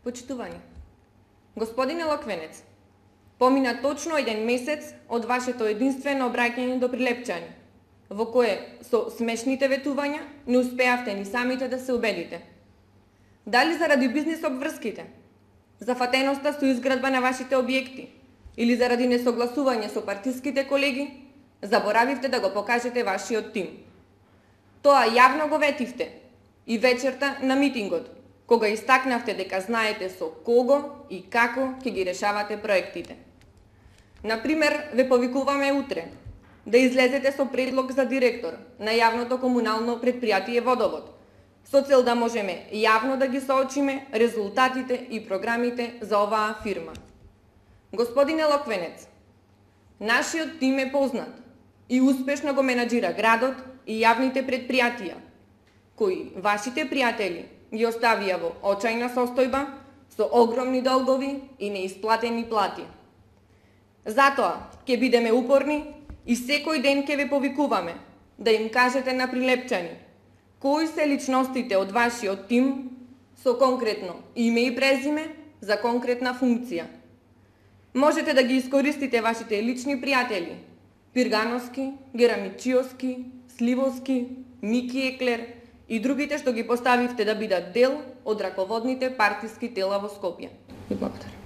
Почитување. Господине Локвенец, помина точно еден месец од вашето единствено обраќање до прилепчани, во кое со смешните ветувања не успеавте ни самите да се убедите. Дали заради бизнес обврските, зафатеноста со изградба на вашите објекти или заради несогласување со партиските колеги, заборавивте да го покажете вашиот тим. Тоа јавно го ветивте и вечерта на митингот, кога истакнавте дека знаете со кого и како ќе ги решавате проектите. Например, ве повикуваме утре да излезете со предлог за директор на јавното комунално предпријатие Водовод, со цел да можеме јавно да ги соочиме резултатите и програмите за оваа фирма. Господине Локвенец, нашиот тим е познат и успешно го менаџира градот и јавните предпријатија, кои вашите пријатели ги оставија во очајна состојба, со огромни долгови и неисплатени плати. Затоа, ќе бидеме упорни и секој ден ќе ве повикуваме да им кажете на прилепчани кои се личностите од вашиот тим со конкретно име и презиме за конкретна функција. Можете да ги искористите вашите лични пријатели, Пиргановски, Герамичиовски, Сливовски, Мики Еклер, и другите што ги поставивте да бидат дел од раководните партиски тела во Скопје. И благодарам.